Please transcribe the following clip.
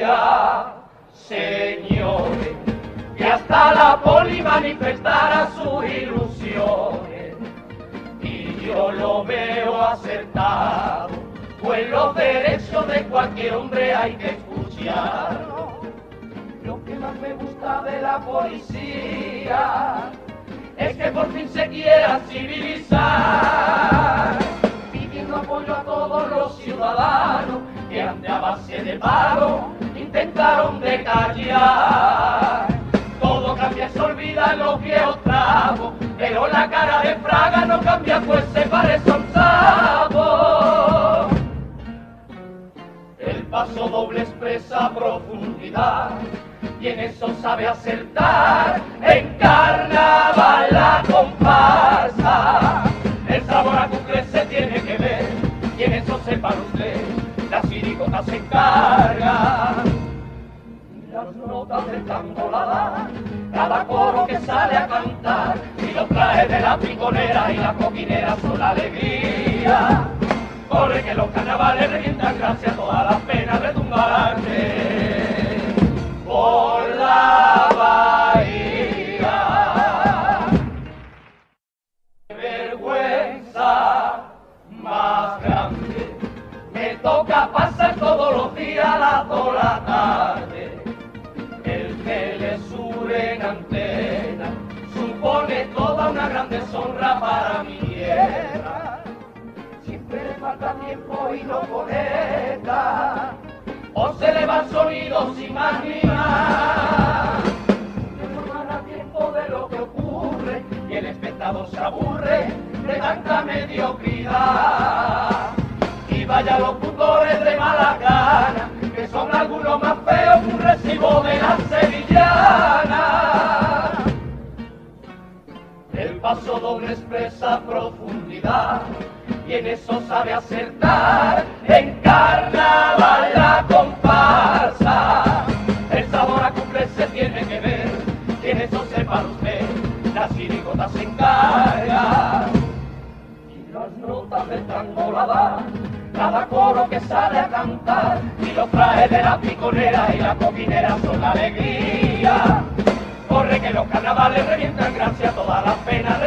día, señores, y hasta la poli manifestará sus ilusiones. Y yo lo veo acertado, pues los derechos de cualquier hombre hay que escucharlo. Lo que más me gusta de la policía es que por fin se quiera civilizar, pidiendo apoyo a todos los ciudadanos que ante a base de paro intentaron decallar. Todo cambia, se olvida los viejos tragos, pero la cara de Fraga no cambia, pues se parece un sapo. El paso doble expresa profundidad y en eso sabe acertar. En carnaval la comparsa, el sabor a cucre se tiene que ver y en eso sepa usted, la siricota se encarga. De la piconera y la coquinera son la alegría. Corre que los carnavales revientan gracias, todas las penas retumbarán por la bahía. Vergüenza más grande, me toca pasar todos los días a las dos de la tarde. El telesur en antena y no conecta o se le va el sonido sin más ni más. No tomará tiempo de lo que ocurre y el espectador se aburre de tanta mediocridad. Y vaya locutores de mala gana, que son algunos más feos que un recibo de la sevillana. Doble expresa profundidad y en eso sabe acertar. En carnaval la comparsa, el sabor a cumple se tiene que ver. Y en eso sepa usted, la sirigota se encarga. Y las notas del tango la cada coro que sale a cantar. Y los trajes de la piconera y la coquinera son la alegría. Corre que los carnavales revientan gracias, todas las penas